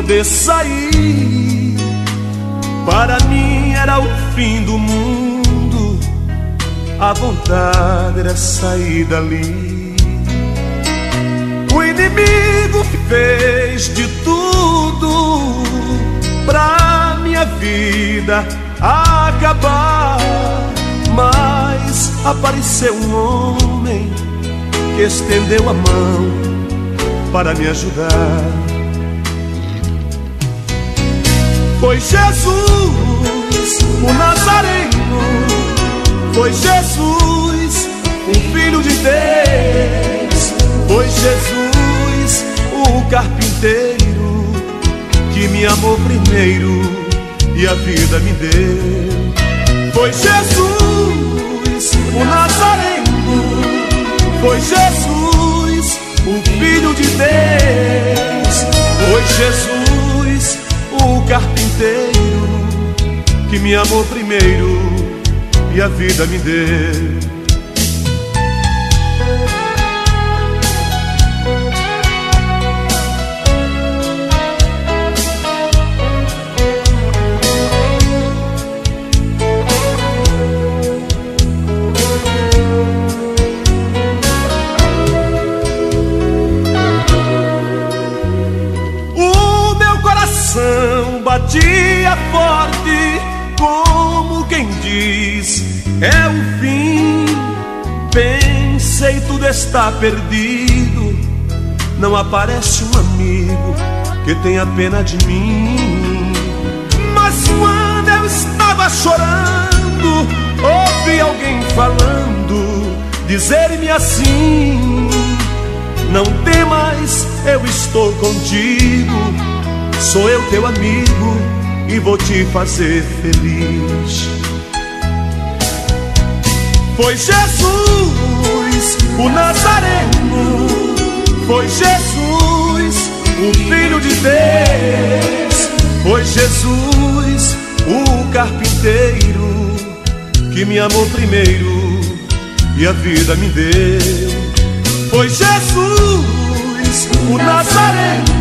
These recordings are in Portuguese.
poder sair. Para mim era o fim do mundo, a vontade era sair dali. O inimigo fez de tudo pra minha vida acabar, mas apareceu um homem que estendeu a mão para me ajudar. Foi Jesus, o Nazareno, foi Jesus, o Filho de Deus, foi Jesus, o carpinteiro, que me amou primeiro e a vida me deu. Foi Jesus, o Nazareno, foi Jesus, o Filho de Deus, foi Jesus, o carpinteiro, que me amou primeiro e a vida me deu. Batia forte, como quem diz: é o fim. Pensei, tudo está perdido. Não aparece um amigo que tenha pena de mim. Mas quando eu estava chorando, ouvi alguém falando, dizer-me assim: Não temas, eu estou contigo. Sou eu teu amigo e vou te fazer feliz. Foi Jesus, o Nazareno, foi Jesus, o Filho de Deus, foi Jesus, o carpinteiro, que me amou primeiro e a vida me deu. Foi Jesus, o Nazareno,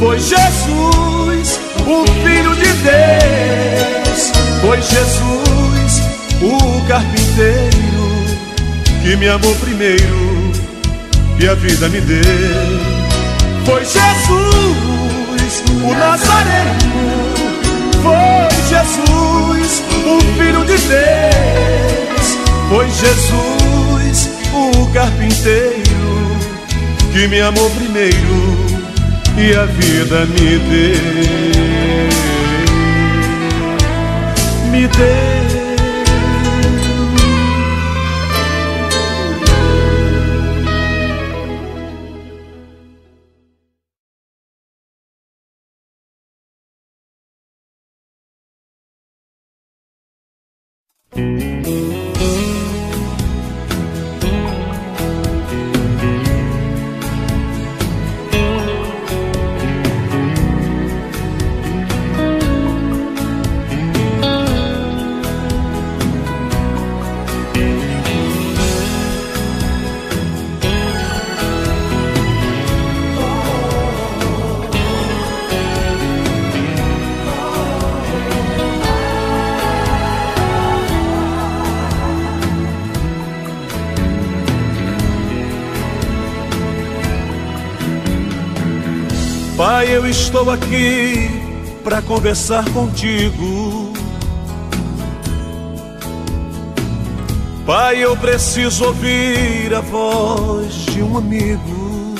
foi Jesus, o Filho de Deus, foi Jesus, o carpinteiro, que me amou primeiro e a vida me deu. Foi Jesus, o Nazareno, foi Jesus, o Filho de Deus, foi Jesus, o carpinteiro, que me amou primeiro e a vida me deu. Me deu. Estou aqui para conversar contigo. Pai, eu preciso ouvir a voz de um amigo.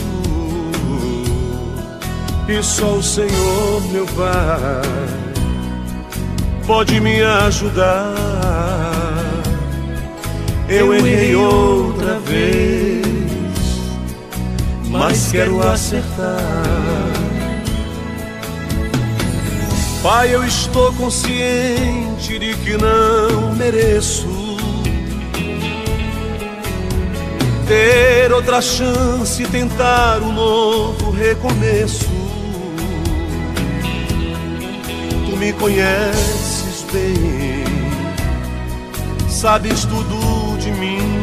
E só o Senhor, meu Pai, pode me ajudar. Eu errei outra vez, mas quero acertar. Pai, eu estou consciente de que não mereço ter outra chance, tentar um novo recomeço. Tu me conheces bem, sabes tudo de mim,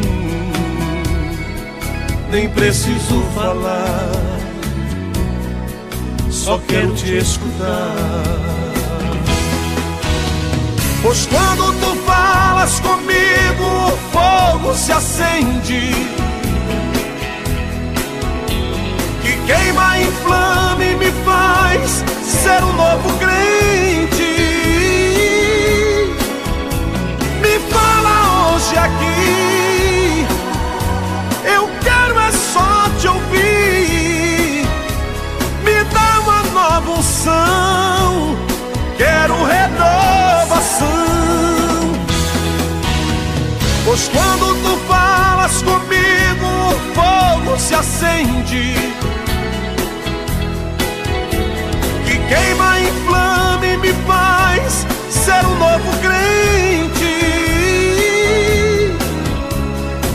nem preciso falar só quero te escutar. Pois quando tu falas comigo, o fogo se acende. Que queima, inflama e me faz ser um novo crente. Me fala hoje aqui. Eu quero é só te ouvir. Me dá uma nova unção. Acende. Que queima, inflama e me faz ser um novo crente.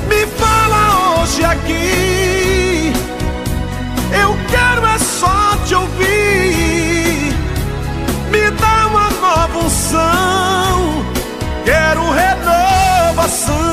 Me fala hoje aqui. Eu quero é só te ouvir. Me dá uma nova unção. Quero renovação.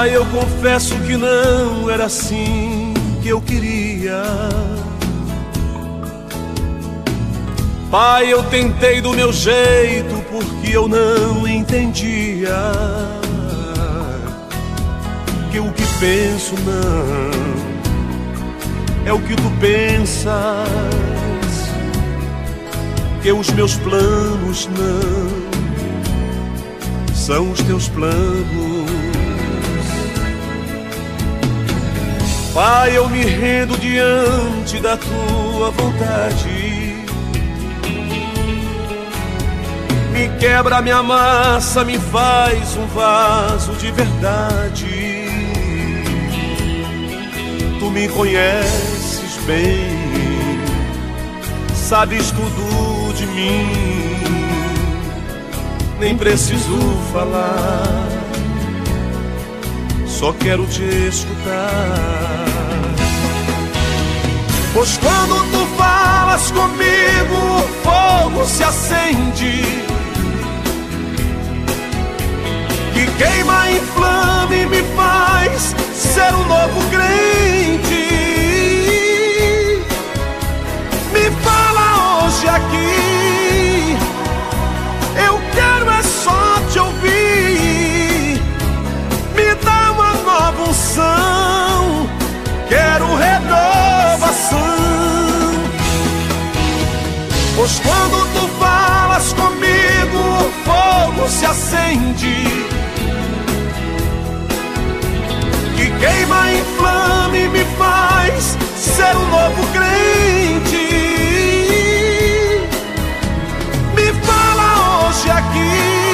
Pai, eu confesso que não era assim que eu queria. Pai, eu tentei do meu jeito porque eu não entendia. Que o que penso não é o que tu pensas. Que os meus planos não são os teus planos. Pai, eu me rendo diante da tua vontade. Me quebra minha massa, me faz um vaso de verdade. Tu me conheces bem, sabes tudo de mim. Nem preciso falar só quero te escutar. Pois quando tu falas comigo, o fogo se acende. Que queima, inflama e me faz ser um novo crente. Quando tu falas comigo, o fogo se acende. Que queima, inflama e me faz ser um novo crente. Me fala hoje aqui.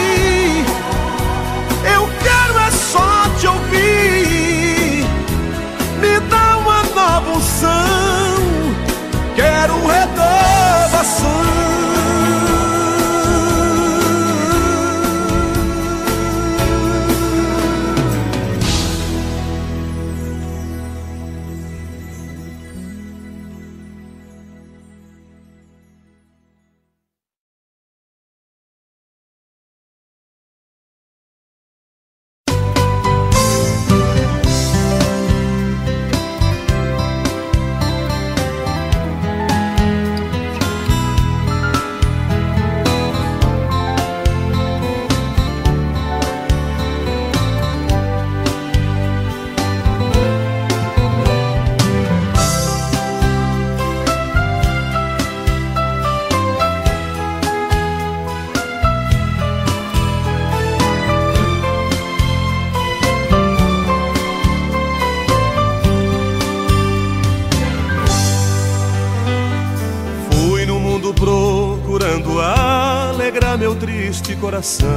Triste coração.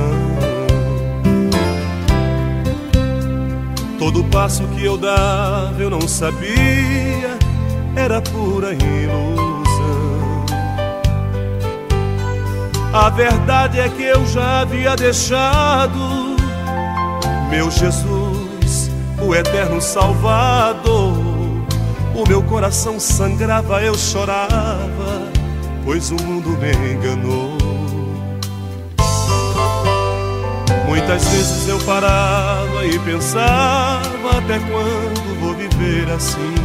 Todo passo que eu dava eu não sabia, era pura ilusão. A verdade é que eu já havia deixado meu Jesus, o eterno Salvador O meu coração sangrava, eu chorava, pois o mundo me enganou. Muitas vezes eu parava e pensava até quando vou viver assim.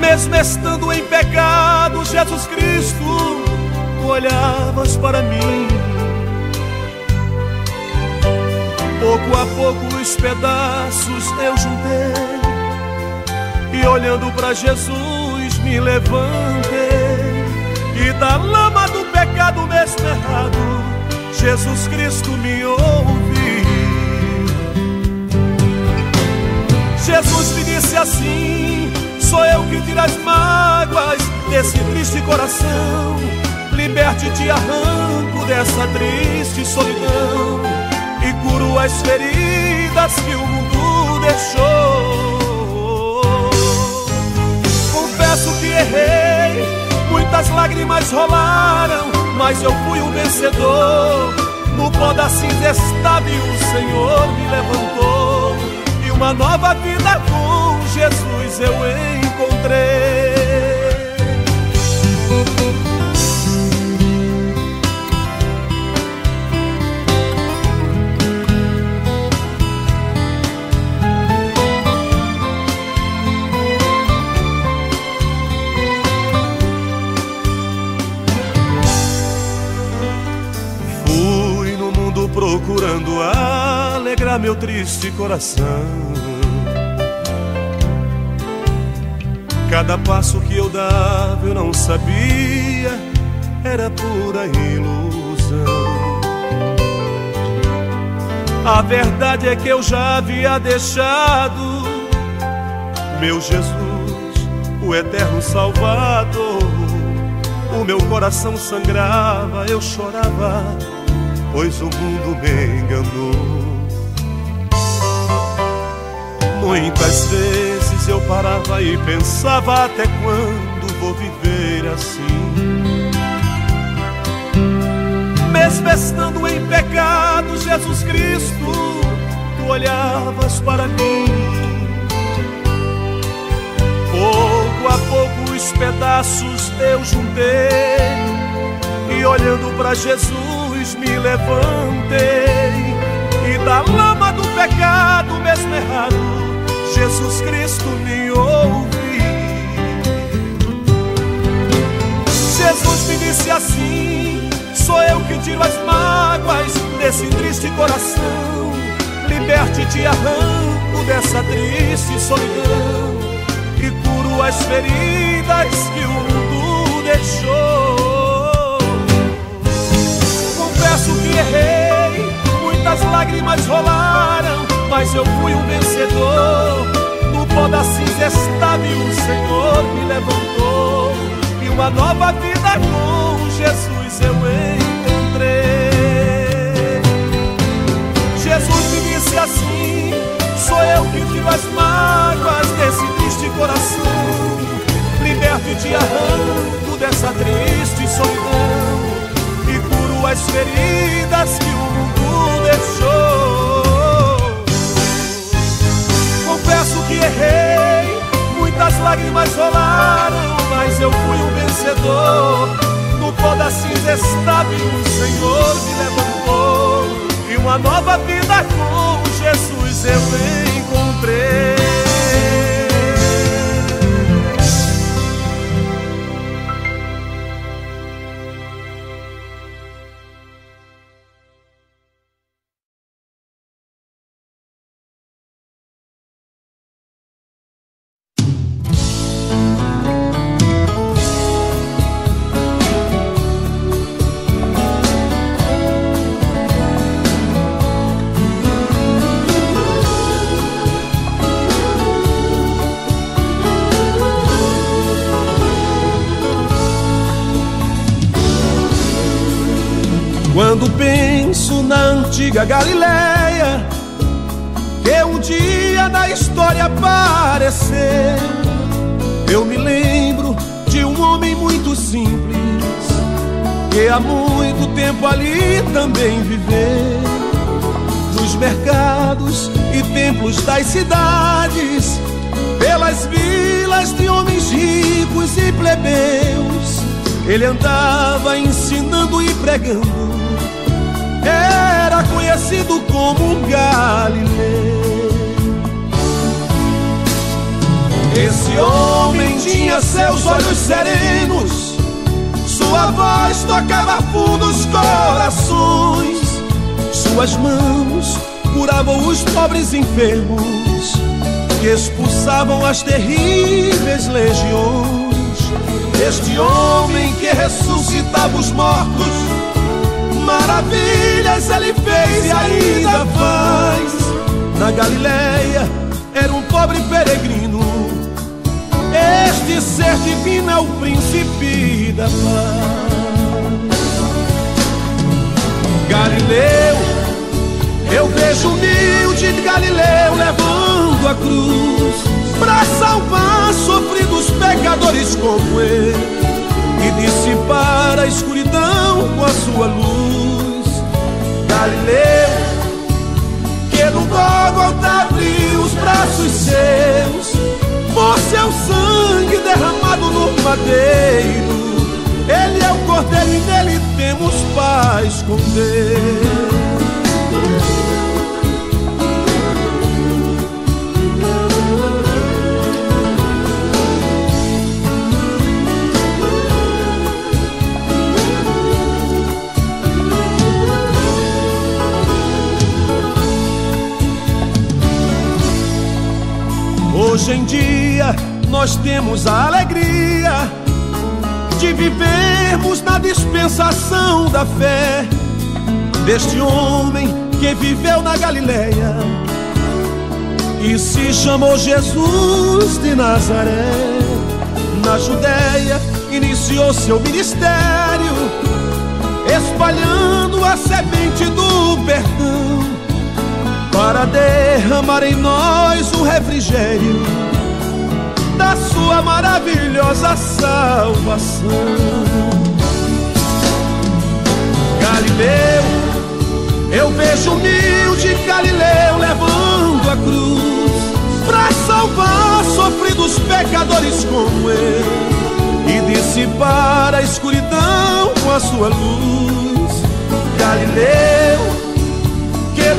Mesmo estando em pecado, Jesus Cristo, tu olhavas para mim. Pouco a pouco os pedaços eu juntei e olhando para Jesus me levantei e da lama do pecado mesmo errado Jesus Cristo me ouve. Jesus me disse assim: Sou eu que tiro as mágoas desse triste coração. Liberte te arranco dessa triste solidão e curo as feridas que o mundo deixou. Confesso que errei, muitas lágrimas rolaram mas eu fui um vencedor. No pó da cinza o Senhor me levantou e uma nova vida com Jesus eu encontrei. Meu triste coração. Cada passo que eu dava eu não sabia, era pura ilusão. A verdade é que eu já havia deixado meu Jesus, o eterno Salvador. O meu coração sangrava, eu chorava pois o mundo me enganou. Muitas vezes eu parava e pensava até quando vou viver assim. Mesmo estando em pecado, Jesus Cristo, tu olhavas para mim. Pouco a pouco os pedaços eu juntei e olhando para Jesus me levantei e da lama do pecado mesmo errado, Jesus Cristo me ouve. Jesus me disse assim: Sou eu que tiro as mágoas desse triste coração, liberte e te arranco dessa triste solidão e curo as feridas que o mundo deixou confesso que errei, muitas lágrimas rolaram, mas eu fui um vencedor. No pó da cinza estável o Senhor me levantou e uma nova vida com Jesus eu encontrei. Jesus me disse assim: Sou eu que tiro as mágoas desse triste coração, liberto e te arranco dessa triste vencedor. No pó da cinza o Senhor me levantou. E uma nova vida com Jesus eu encontrei. Antiga Galileia, que um dia na história aparecer, eu me lembro de um homem muito simples, que há muito tempo ali também viveu. Nos mercados e templos das cidades, Pelas vilas de homens ricos e plebeus, ele andava ensinando e pregando. Como Galileu. Esse homem tinha seus olhos serenos, sua voz tocava fundos corações, suas mãos curavam os pobres enfermos que expulsavam as terríveis legiões. Este homem que ressuscitava os mortos, maravilhas ele fez e ainda faz. Na Galileia era um pobre peregrino. Este ser divino é o príncipe da paz. Galileu, eu vejo humilde Galileu levando a cruz para salvar sofridos pecadores como ele e dissipar a escuridão com a sua luz. Galileu, que no Gólgota abriu os braços seus, por seu sangue derramado no madeiro. Ele é o cordeiro e nele temos paz com Deus. Hoje em dia nós temos a alegria de vivermos na dispensação da fé deste homem que viveu na Galileia e se chamou Jesus de Nazaré. Na Judéia iniciou seu ministério, espalhando a semente do perdão para derramar em nós o refrigério da sua maravilhosa salvação. Galileu, eu vejo humilde Galileu levando a cruz para salvar sofridos pecadores como eu e dissipar a escuridão com a sua luz. Galileu,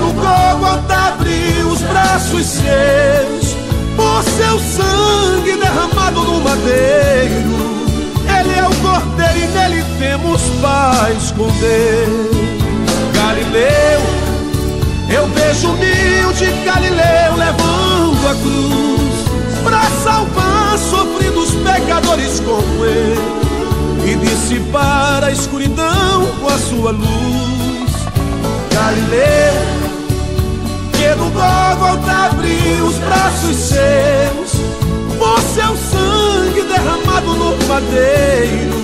no Gólgota abriu os braços seus por seu sangue derramado no madeiro. Ele é o cordeiro e nele temos paz com Deus. Galileu, eu vejo humilde Galileu levando a cruz para salvar sofridos pecadores como ele e dissipar a escuridão com a sua luz. Galileu, que no Gólgota abriu os braços seus, por seu sangue derramado no madeiro.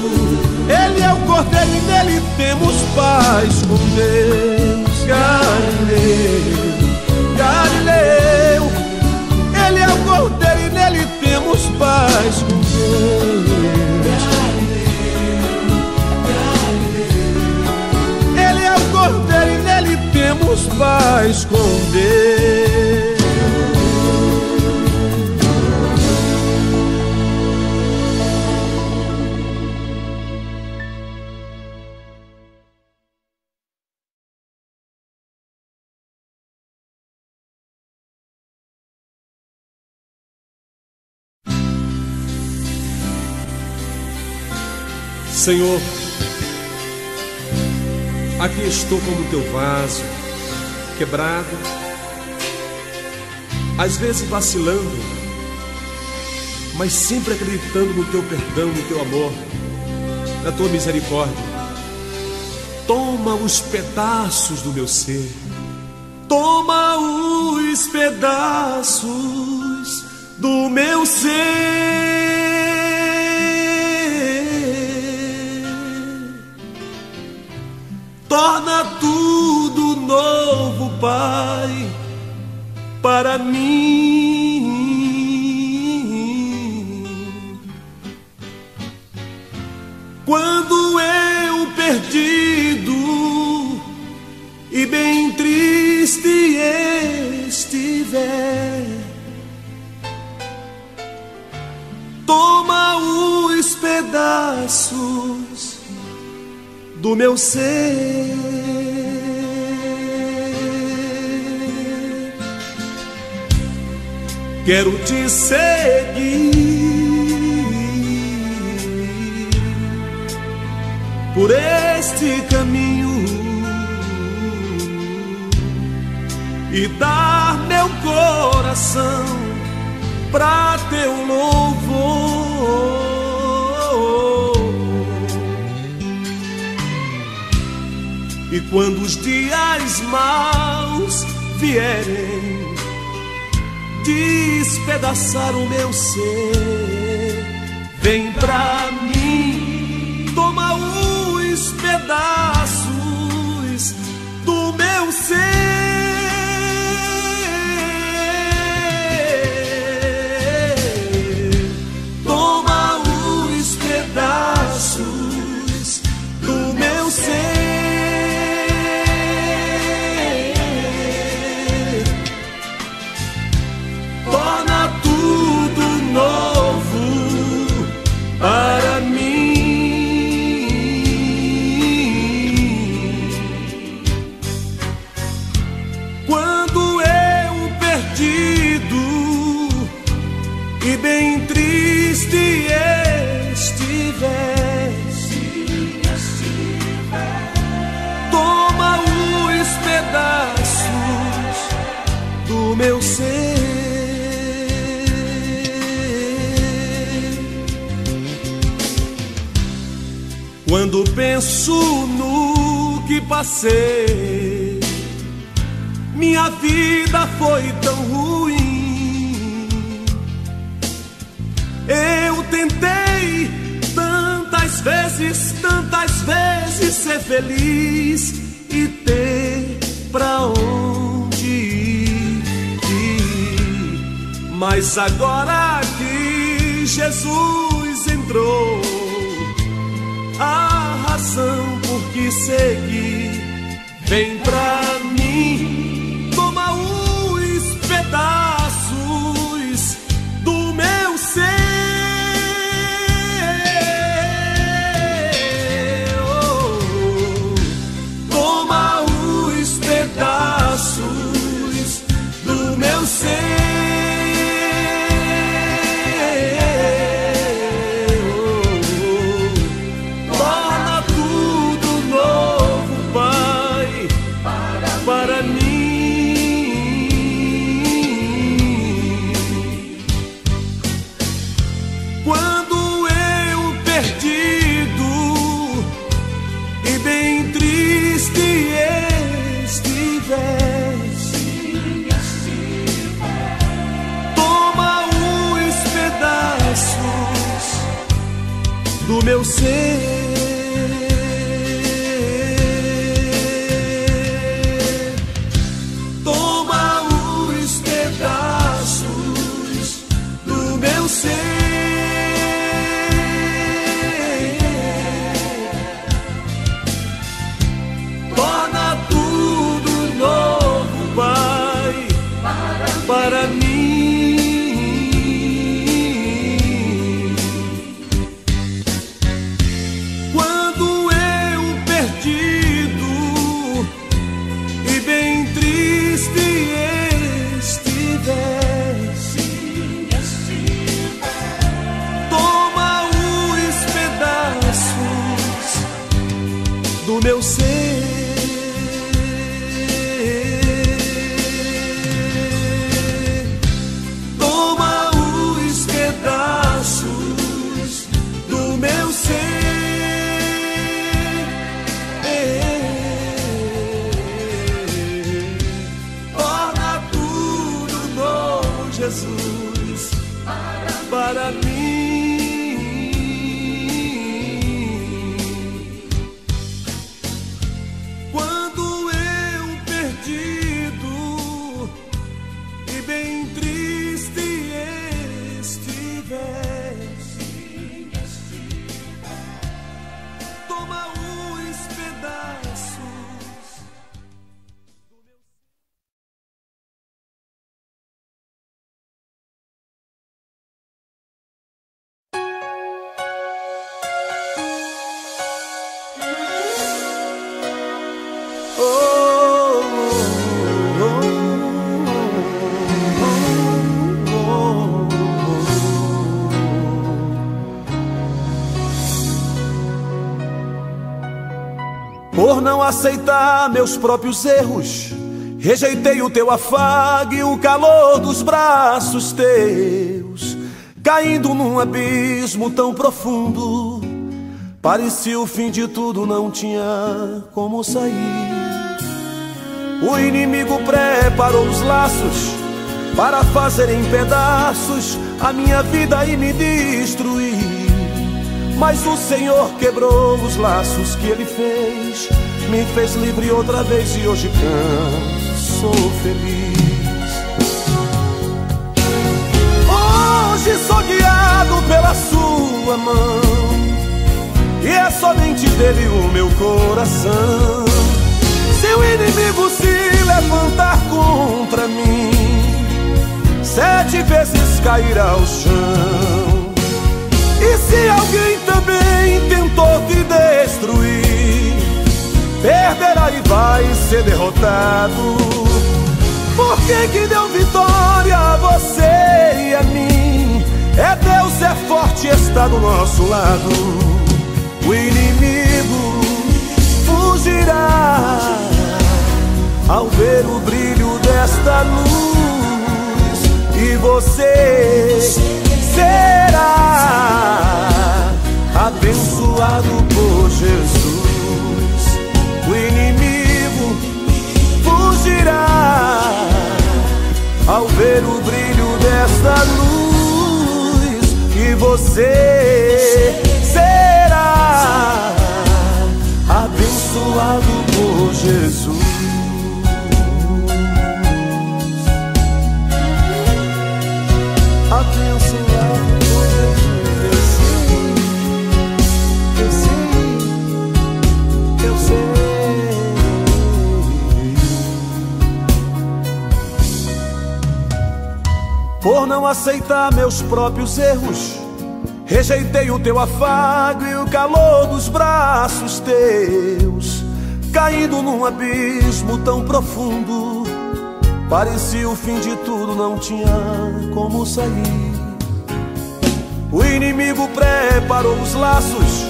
Ele é o cordeiro e nele temos paz com Deus. Galileu, Galileu, ele é o cordeiro e nele temos paz com Deus. Deus. Senhor, aqui estou como teu vaso, quebrado, às vezes vacilando, mas sempre acreditando no teu perdão, no teu amor, na tua misericórdia. Toma os pedaços do meu ser, toma os pedaços do meu ser. torna tudo novo Pai para mim. Quando eu perdido e bem triste estiver, toma os pedaços do meu ser. Quero te seguir por este caminho e dar meu coração pra teu louvor. E quando os dias maus vierem despedaçar o meu ser, vem pra mim, toma os pedaços do meu ser. Quando penso no que passei, minha vida foi tão ruim. Eu tentei tantas vezes, tantas vezes ser feliz e ter pra onde ir. Mas agora que Jesus entrou a por que seguir. Vem pra mim, aceitar meus próprios erros, rejeitei o teu afago e o calor dos braços teus, caindo num abismo tão profundo. Parecia o fim de tudo, não tinha como sair. O inimigo preparou os laços para fazer em pedaços a minha vida e me destruir. Mas o Senhor quebrou os laços que Ele fez, me fez livre outra vez e hoje canto, sou feliz. Hoje sou guiado pela Sua mão, e é somente dele o meu coração. Se o inimigo se levantar contra mim, sete vezes cairá ao chão. E se alguém também tentou te destruir, perderá e vai ser derrotado. Porque quem deu vitória a você e a mim é Deus, é forte, está do nosso lado. O inimigo fugirá ao ver o brilho desta luz e você será abençoado por Jesus. Fugirá ao ver o brilho desta luz e você será abençoado por Jesus. Por não aceitar meus próprios erros, rejeitei o teu afago e o calor dos braços teus, caindo num abismo tão profundo. Parecia o fim de tudo, não tinha como sair. O inimigo preparou os laços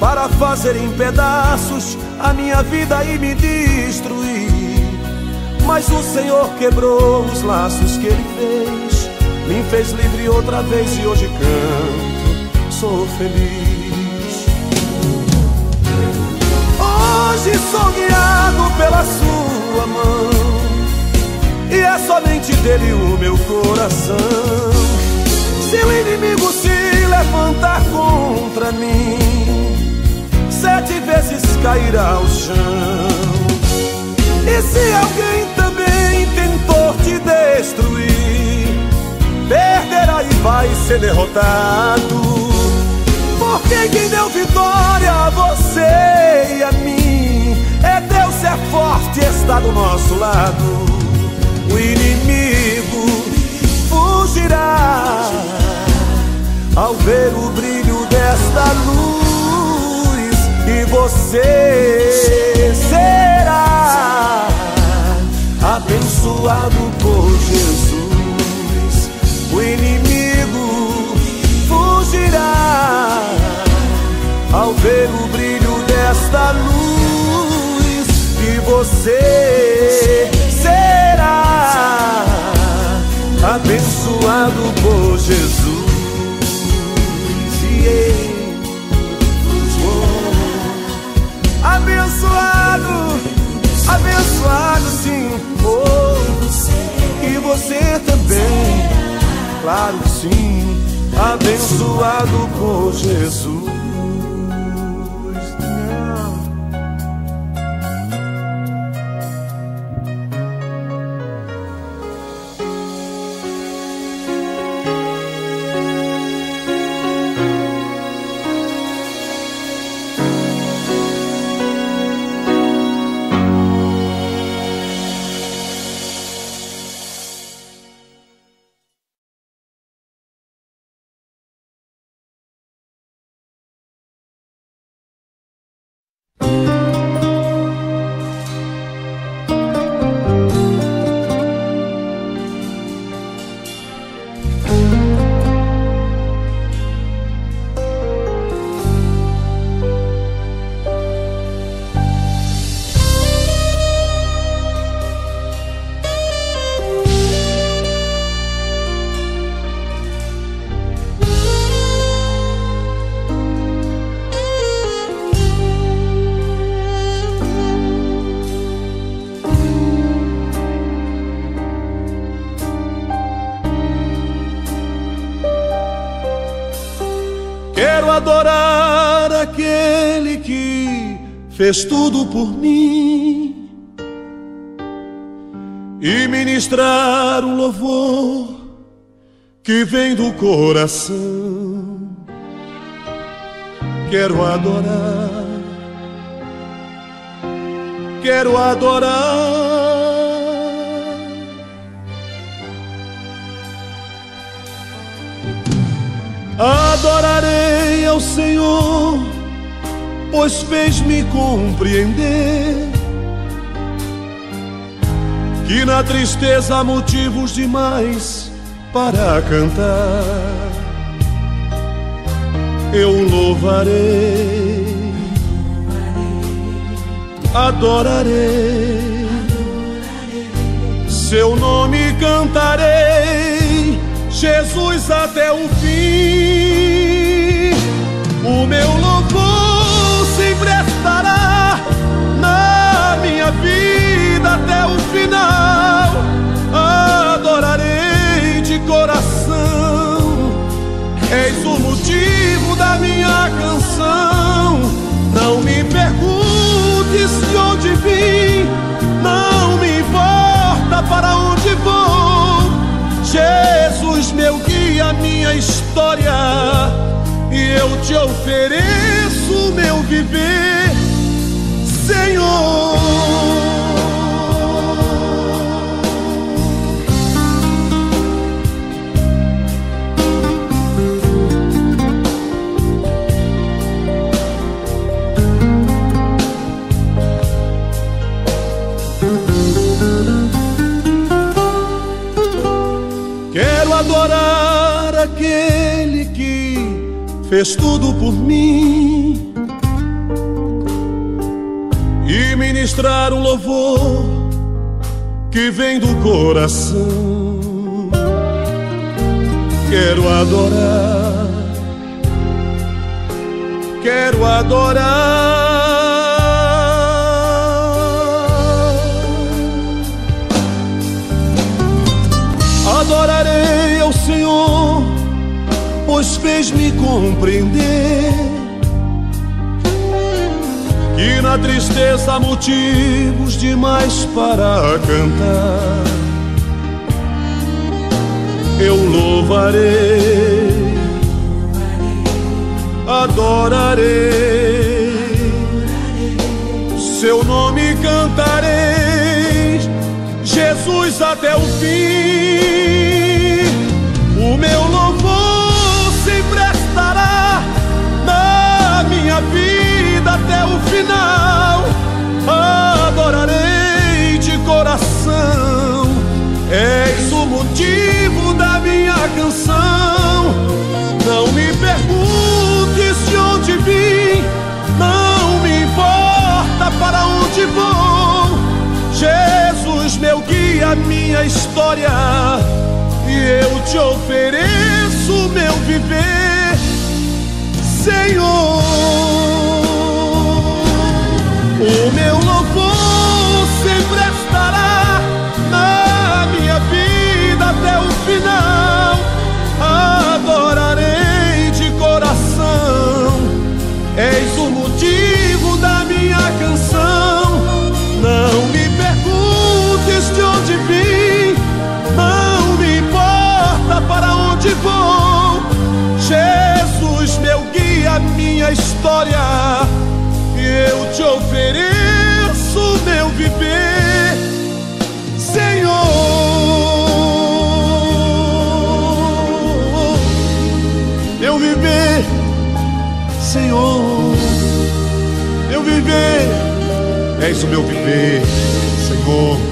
para fazer em pedaços a minha vida e me destruir. Mas o Senhor quebrou os laços que ele fez me fez livre outra vez e hoje canto, sou feliz. Hoje sou guiado pela sua mão, e é somente dele o meu coração. Se o inimigo se levantar contra mim, sete vezes cairá ao chão. E se alguém também tentou te destruir, e vai ser derrotado. Porque quem deu vitória a você e a mim é Deus, é forte, está do nosso lado. O inimigo fugirá ao ver o brilho desta luz e você será abençoado por Jesus o inimigo fugirá ao ver o brilho desta luz e você será abençoado por Jesus. Oh. Abençoado, abençoado sim. Oh. E você também claro sim, abençoado por Jesus. Fez tudo por mim e ministrar um louvor que vem do coração. Quero adorar, quero adorar. Adorarei ao Senhor, pois fez-me compreender que na tristeza há motivos demais para cantar. Eu louvarei, adorarei, seu nome cantarei, Jesus até o fim. Adorarei de coração. És o motivo da minha canção. Não me perguntes de onde vim, não me importa para onde vou. Jesus, meu guia, minha história, e eu te ofereço meu viver, Senhor. Fez tudo por mim e ministrar um louvor que vem do coração. Quero adorar, quero adorar. Adorarei ao Senhor pois fez-me compreender que na tristeza há motivos demais para cantar. Eu louvarei, adorarei, seu nome cantarei, Jesus até o fim. História, e eu te ofereço meu viver. Senhor. O meu viver, Senhor.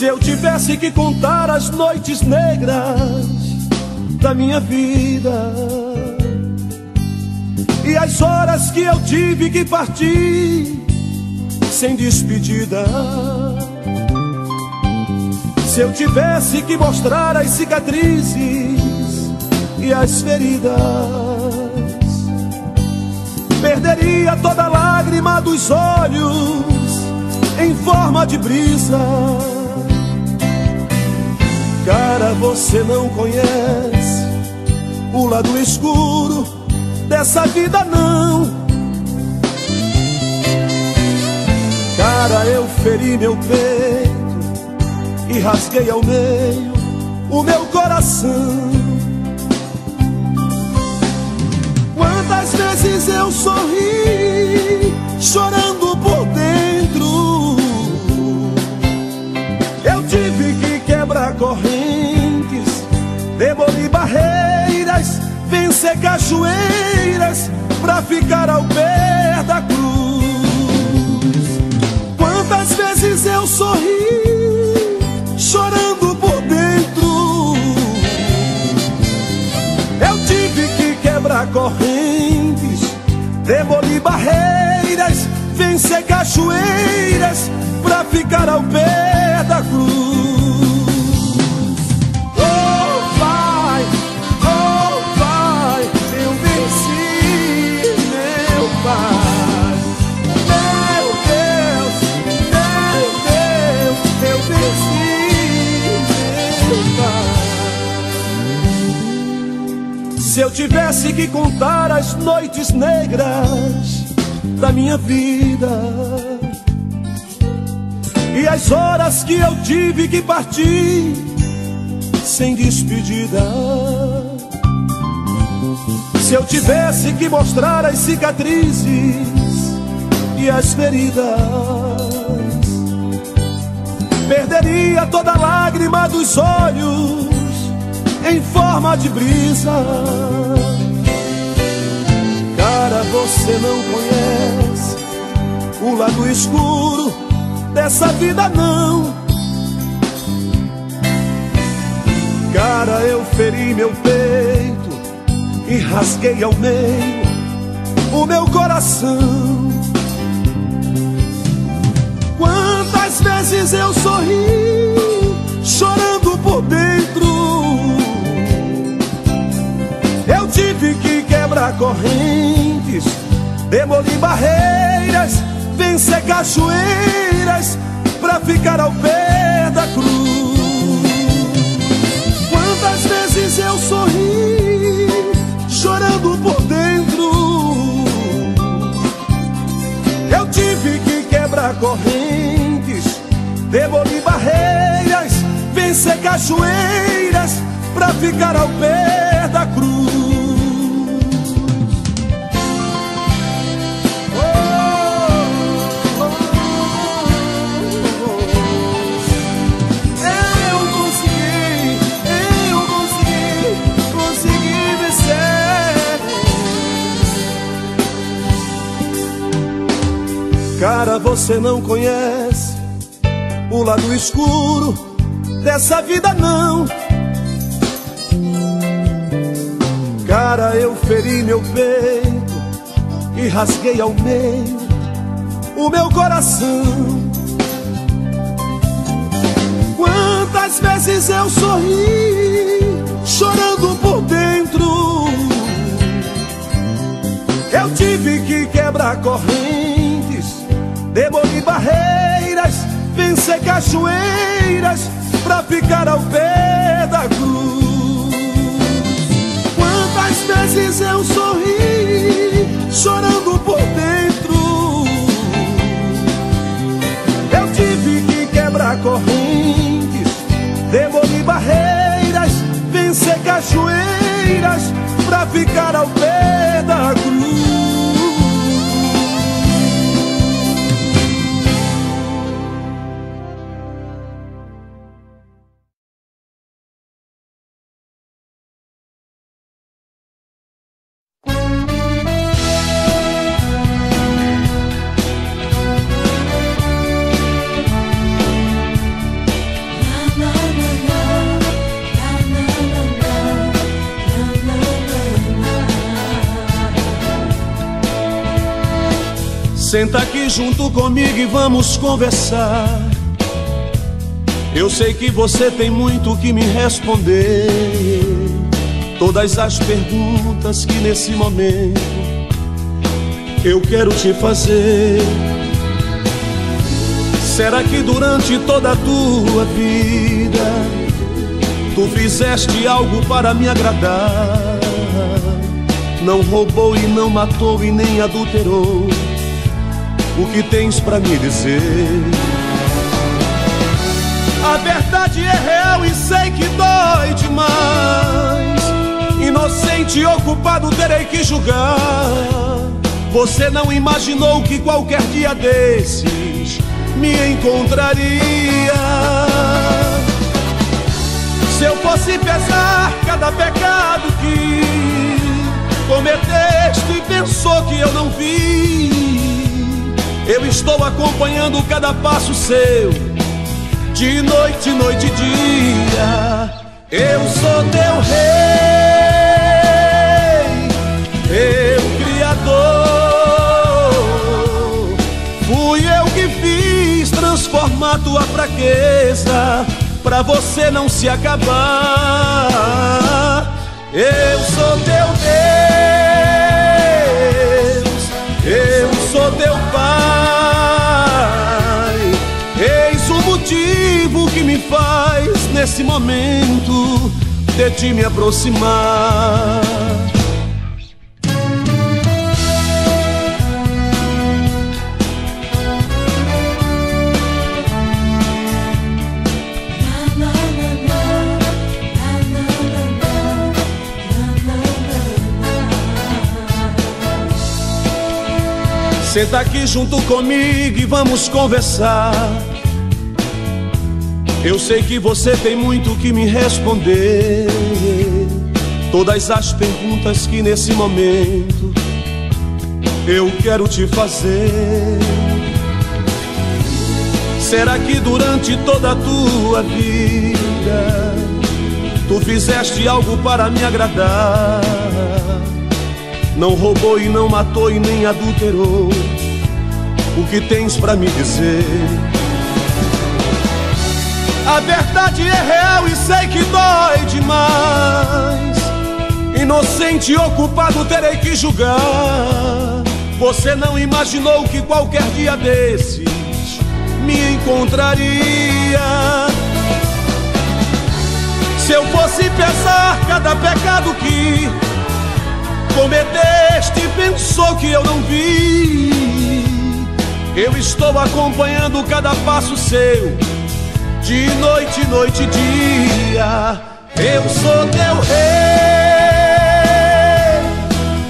Se eu tivesse que contar as noites negras da minha vida e as horas que eu tive que partir sem despedida. Se eu tivesse que mostrar as cicatrizes e as feridas, perderia toda lágrima dos olhos em forma de brisa. Cara, você não conhece o lado escuro dessa vida, não. Cara, eu feri meu peito e rasguei ao meio o meu coração. Quantas vezes eu sorri, chorando por dentro. Eu tive que quebrar correntes, demolir barreiras, vencer cachoeiras pra ficar ao pé da cruz. Quantas vezes eu sorri chorando por dentro. Eu tive que quebrar correntes, demolir barreiras, vencer cachoeiras pra ficar ao pé da cruz. Tivesse que contar as noites negras da minha vida e as horas que eu tive que partir sem despedida. Se eu tivesse que mostrar as cicatrizes e as feridas, perderia toda lágrima dos olhos em forma de brisa. Cara, você não conhece o lado escuro dessa vida, não. Cara, eu feri meu peito e rasguei ao meio o meu coração. Quantas vezes eu sorri, chorando por dentro tive que quebrar correntes, demolir barreiras, vencer cachoeiras pra ficar ao pé da cruz. Quantas vezes eu sorri, chorando por dentro. Eu tive que quebrar correntes, demolir barreiras, vencer cachoeiras pra ficar ao pé da cruz. Cara, você não conhece o lado escuro dessa vida, não. Cara, eu feri meu peito e rasguei ao meio o meu coração. Quantas vezes eu sorri, chorando por dentro. Eu tive que quebrar correntes demolir barreiras, vencer cachoeiras pra ficar ao pé da cruz. Quantas vezes eu sorri, chorando por dentro. Eu tive que quebrar correntes, demolir barreiras, vencer cachoeiras pra ficar ao pé Senta aqui junto comigo e vamos conversar. Eu sei que você tem muito que me responder. Todas as perguntas que nesse momento eu quero te fazer. Será que durante toda a tua vida tu fizeste algo para me agradar? Não roubou e não matou e nem adulterou. O que tens para me dizer? A verdade é real e sei que dói demais. Inocente e ocupado terei que julgar. Você não imaginou que qualquer dia desses me encontraria. Se eu fosse pesar cada pecado que cometeste e pensou que eu não vi. Eu estou acompanhando cada passo seu, de noite, noite e dia. Eu sou teu rei, teu criador. Fui eu que fiz transformar tua fraqueza, pra você não se acabar. Eu sou teu Deus, eu sou teu Pai. Nesse momento de te me aproximar. Senta aqui junto comigo e vamos conversar. Eu sei que você tem muito que me responder. Todas as perguntas que nesse momento eu quero te fazer. Será que durante toda a tua vida tu fizeste algo para me agradar? Não roubou e não matou e nem adulterou. O que tens para me dizer? A verdade é real e sei que dói demais. Inocente e ocupado terei que julgar. Você não imaginou que qualquer dia desses me encontraria. Se eu fosse pesar cada pecado que cometeste pensou que eu não vi. Eu estou acompanhando cada passo seu, de noite, noite e dia. Eu sou teu rei,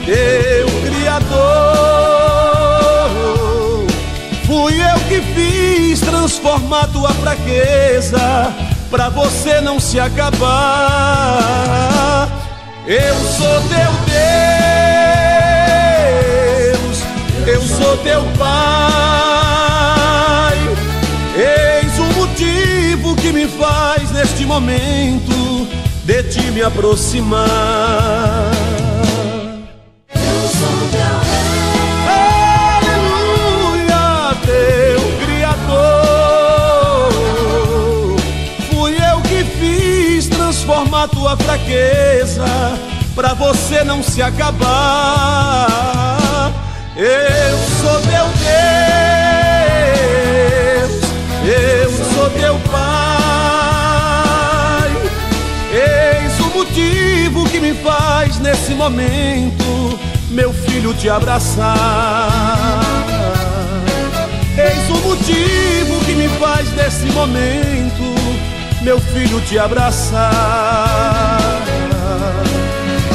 teu criador. Fui eu que fiz transformar tua fraqueza, pra você não se acabar. Eu sou teu Deus, eu sou teu Pai. Faz neste momento de ti me aproximar. Eu sou teu Aleluia, teu Criador. Fui eu que fiz transformar tua fraqueza, pra você não se acabar. Eu sou teu Deus, que me faz nesse momento, meu filho, te abraçar. Eis o motivo que me faz nesse momento, meu filho, te abraçar.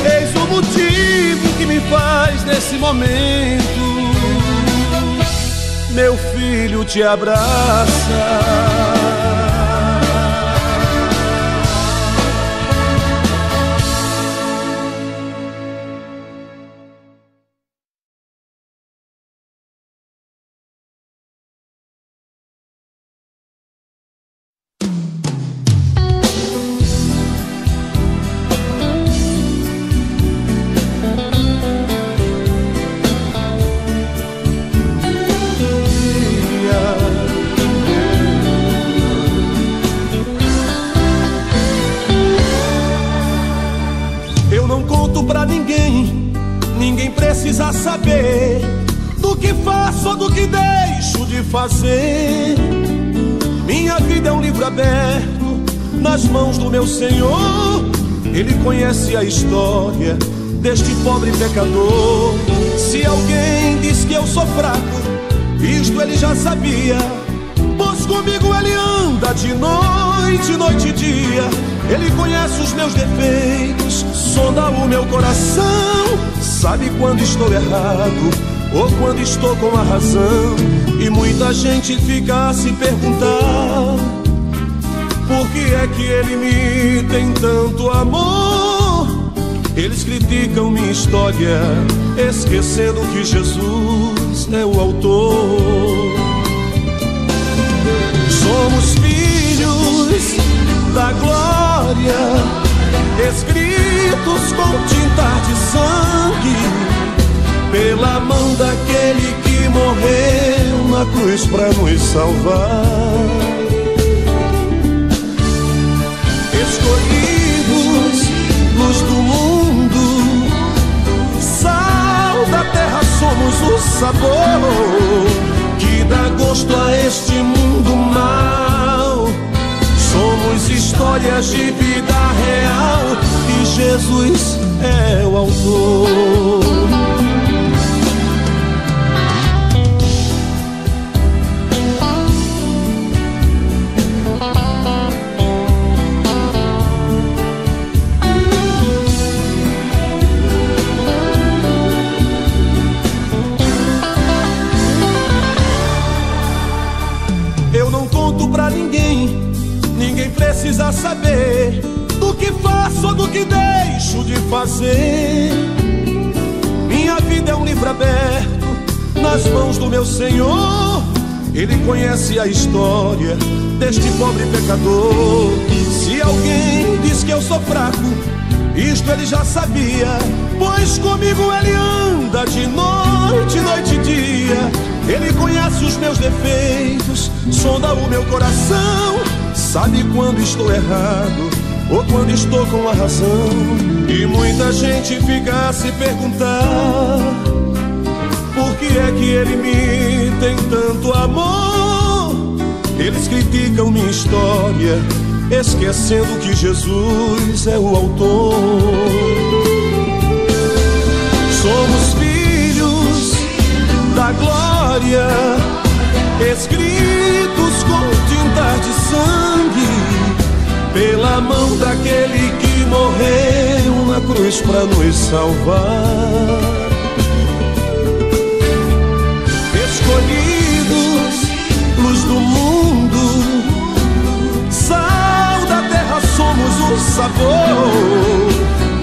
Eis o motivo que me faz nesse momento, meu filho, te abraçar. Fazer. Minha vida é um livro aberto nas mãos do meu Senhor. Ele conhece a história deste pobre pecador. Se alguém diz que eu sou fraco, isto ele já sabia. Pois comigo ele anda de noite, noite e dia. Ele conhece os meus defeitos, sonda o meu coração. Sabe quando estou errado ou quando estou com a razão. E muita gente fica a se perguntar: por que é que ele me tem tanto amor? Eles criticam minha história, esquecendo que Jesus é o autor. Somos filhos da glória, escritos com tinta de sangue, pela mão daquele que morreu na cruz para nos salvar. Escolhidos, luz do mundo, sal da terra, somos o sabor que dá gosto a este mundo mal. Somos histórias de vida real e Jesus é o autor. Meu Senhor. Ele conhece a história deste pobre pecador. Se alguém diz que eu sou fraco, isto ele já sabia, pois comigo ele anda de noite, noite e dia. Ele conhece os meus defeitos, sonda o meu coração Sabe quando estou errado ou quando estou com a razão. E muita gente fica a se perguntar: por que é que ele me tem tanto amor? Eles criticam minha história, esquecendo que Jesus é o autor. Somos filhos da glória, escritos com tinta de sangue pela mão daquele que morreu na cruz para nos salvar. Escolhidos, luz do mundo, sal da terra, somos o sabor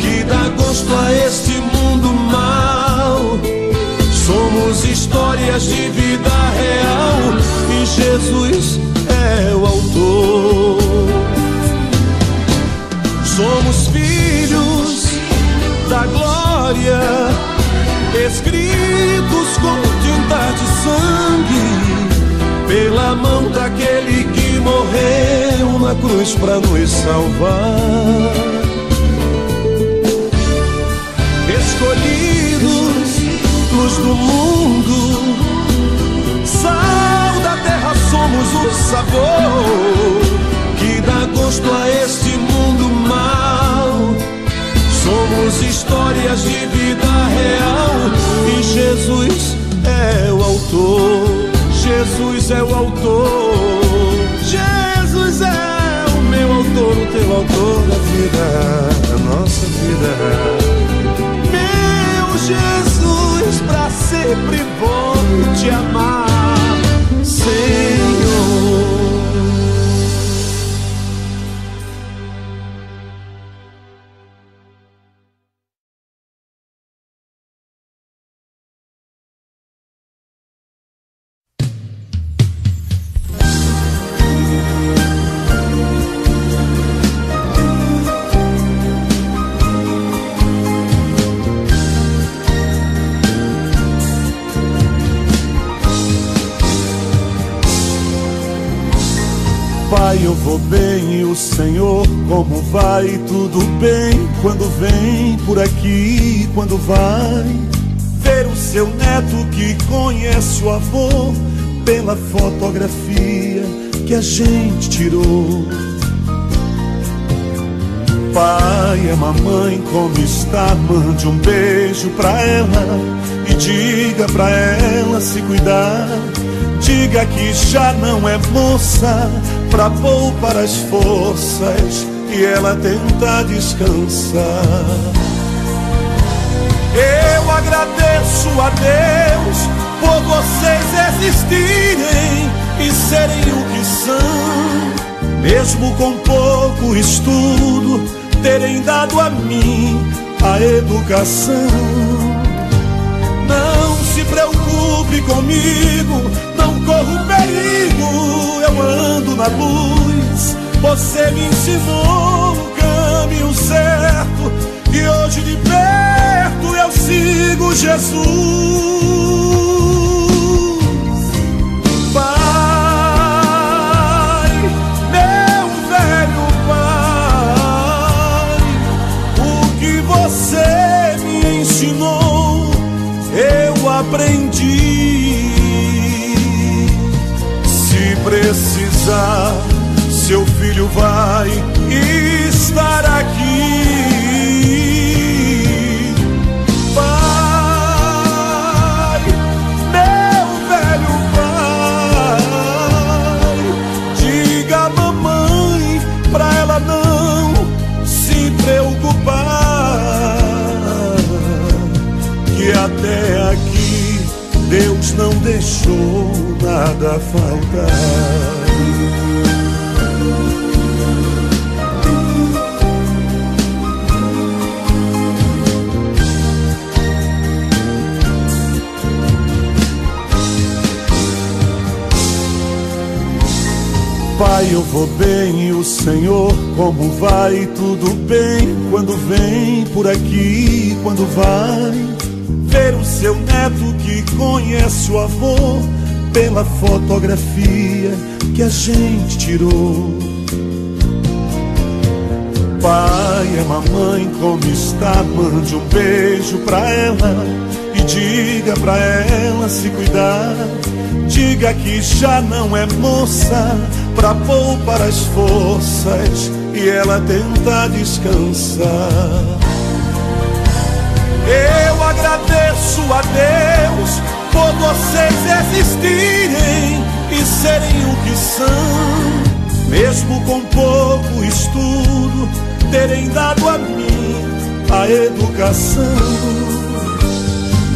que dá gosto a este mundo mal. Somos histórias de vida real e Jesus é o autor. Somos filhos da glória, escritos com tinta de sangue, pela mão daquele que morreu na cruz para nos salvar. Escolhidos, luz do mundo somos o sabor que dá gosto a este mundo mal. Somos histórias de vida real e Jesus é o autor. Jesus é o autor. Jesus é o meu autor, o teu autor da vida, da nossa vida. Meu Jesus, pra sempre vou te amar. Senhor. Vai? Tudo bem quando vem por aqui, quando vai ver o seu neto que conhece o avô pela fotografia que a gente tirou. Pai, a mamãe, como está? Mande um beijo pra ela e diga pra ela se cuidar. Diga que já não é moça pra poupar as forças e ela tenta descansar. Eu agradeço a Deus por vocês existirem e serem o que são, mesmo com pouco estudo, terem dado a mim a educação. Não se preocupe comigo, não corro perigo, eu ando na luz. Você me ensinou o caminho certo e hoje de perto eu sigo Jesus. Pai, meu velho pai, o que você me ensinou, eu aprendi. Se precisar, filho vai estar aqui. Pai, meu velho pai, diga à mamãe pra ela não se preocupar. Que até aqui Deus não deixou nada faltar. Pai, eu vou bem, e o Senhor como vai? Tudo bem quando vem por aqui, quando vai ver o seu neto que conhece o avô pela fotografia que a gente tirou. Pai, a mamãe como está? Mande um beijo pra ela e diga pra ela se cuidar. Diga que já não é moça pra poupar as forças e ela tenta descansar. Eu agradeço a Deus por vocês existirem e serem o que são, mesmo com pouco estudo, terem dado a mim a educação.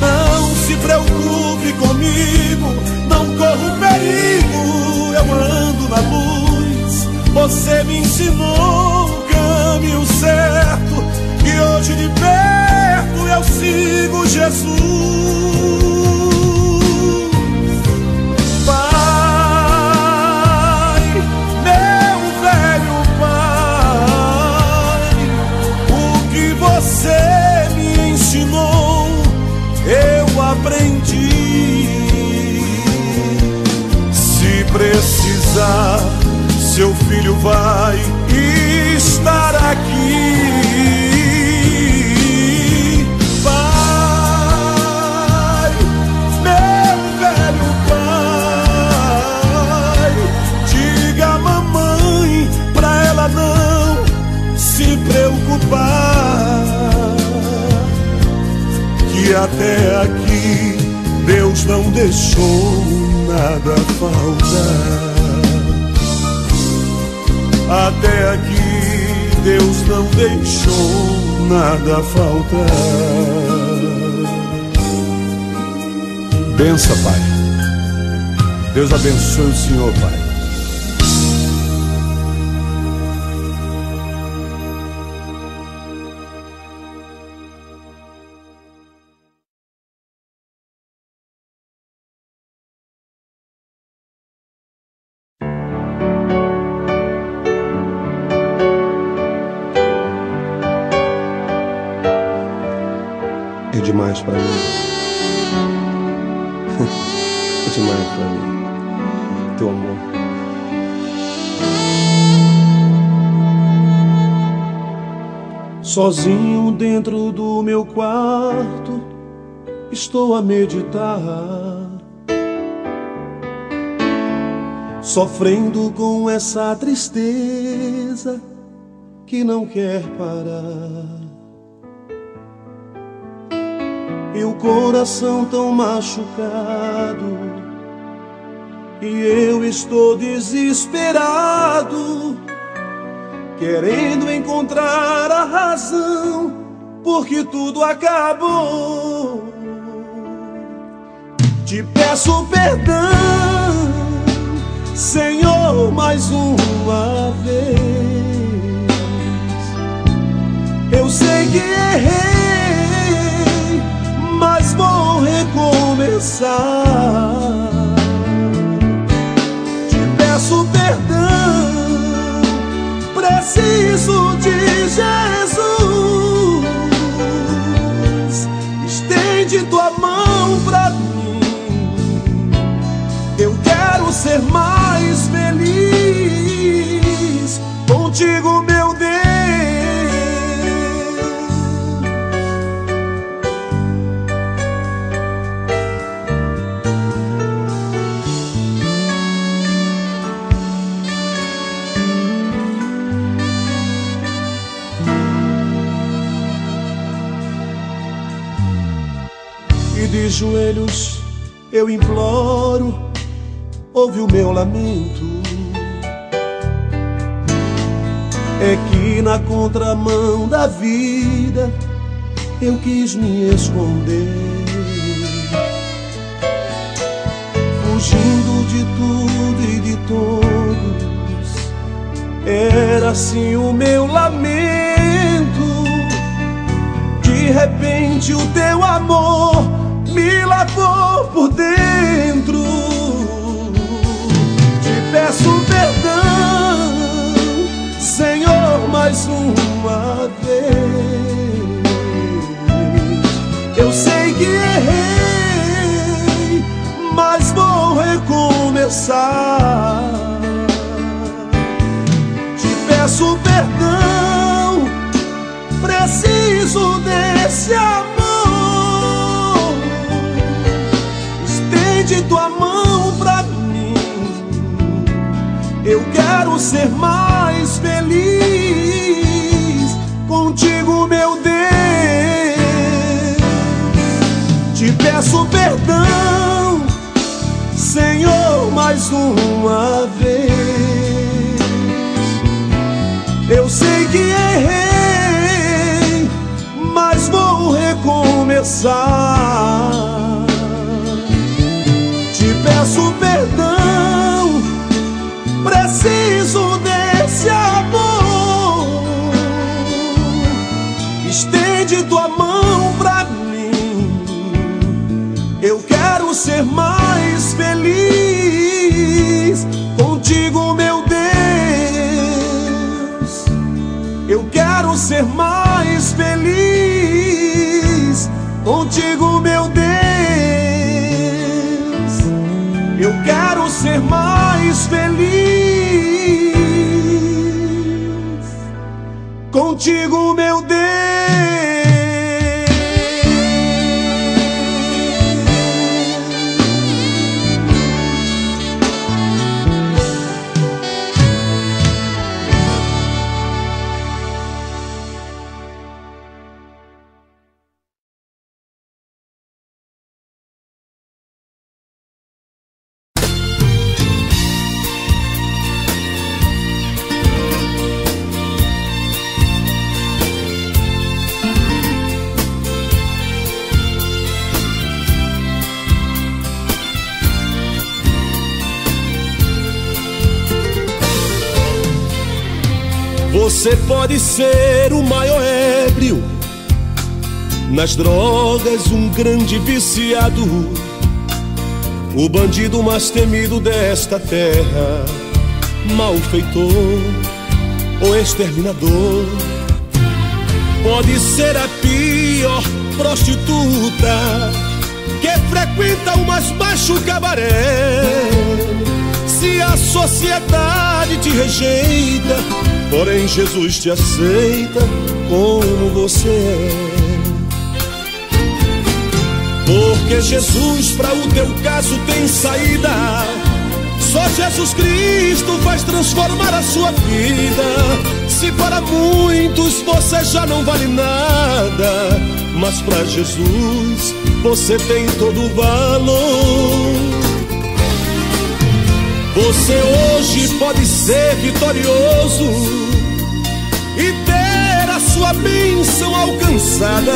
Não se preocupe comigo, não corro perigo, eu ando na luz. Você me ensinou o caminho certo e hoje de perto eu sigo Jesus. Seu filho vai estar aqui. Pai, meu velho pai, diga à mamãe pra ela não se preocupar. Que até aqui Deus não deixou nada faltar. Até aqui Deus não deixou nada faltar. Bença, Pai. Deus abençoe o Senhor, Pai. É demais pra mim. É demais pra mim. Teu amor. Sozinho dentro do meu quarto, estou a meditar. Sofrendo com essa tristeza que não quer parar. E o coração tão machucado, e eu estou desesperado querendo encontrar a razão, porque tudo acabou. Te peço perdão, Senhor, mais uma vez. Eu sei que errei, mas vou recomeçar. Te peço perdão preciso de eu imploro, ouve o meu lamento. É que na contramão da vida eu quis me esconder, fugindo de tudo e de todos. Era assim o meu lamento. De repente o teu amor me lavou por dentro. Te peço perdão, Senhor, mais uma vez. Eu sei que errei, mas vou recomeçar. Te peço perdão, preciso desse amor. Quero ser mais feliz contigo, meu Deus. Te peço perdão, Senhor, mais uma vez. Eu sei que errei, mas vou recomeçar peço perdão, ser mais feliz contigo, meu Deus. Eu quero ser mais feliz contigo, meu Deus. Você pode ser o maior ébrio, nas drogas um grande viciado, o bandido mais temido desta terra, malfeitor ou exterminador. Pode ser a pior prostituta que frequenta o mais baixo cabaré. Se a sociedade te rejeita, Porém, Jesus te aceita como você é. Porque Jesus, para o teu caso, tem saída. Só Jesus Cristo faz transformar a sua vida. Se para muitos você já não vale nada, mas para Jesus você tem todo o valor. Você hoje pode ser vitorioso e ter a sua bênção alcançada.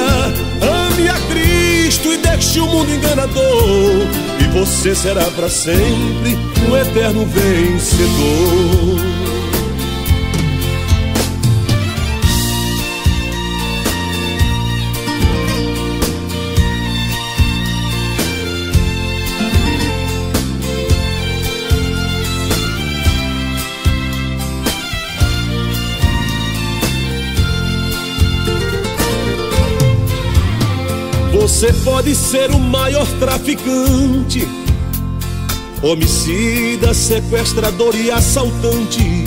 Ame a Cristo e deixe o mundo enganador, e você será para sempre um eterno vencedor. Você pode ser o maior traficante, homicida, sequestrador e assaltante,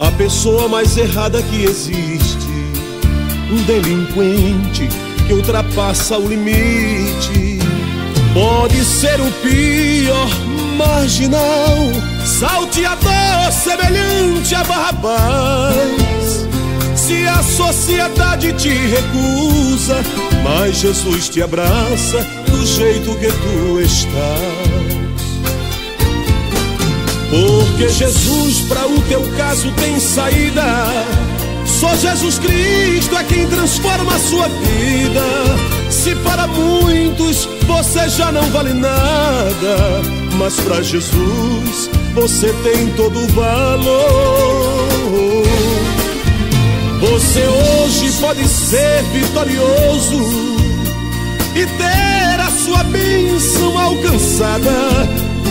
a pessoa mais errada que existe, um delinquente que ultrapassa o limite. Pode ser o pior marginal, salteador semelhante a Barrabás. Se a sociedade te recusa, mas Jesus te abraça do jeito que tu estás. Porque Jesus, para o teu caso, tem saída. Só Jesus Cristo é quem transforma a sua vida. Se para muitos você já não vale nada, mas para Jesus você tem todo o valor. Você hoje pode ser vitorioso e ter a sua bênção alcançada.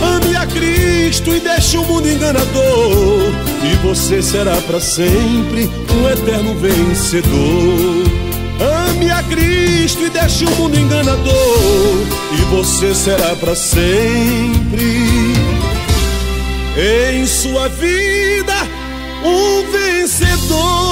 Ame a Cristo e deixe o mundo enganador, e você será para sempre um eterno vencedor. Ame a Cristo e deixe o mundo enganador, e você será para sempre em sua vida um vencedor.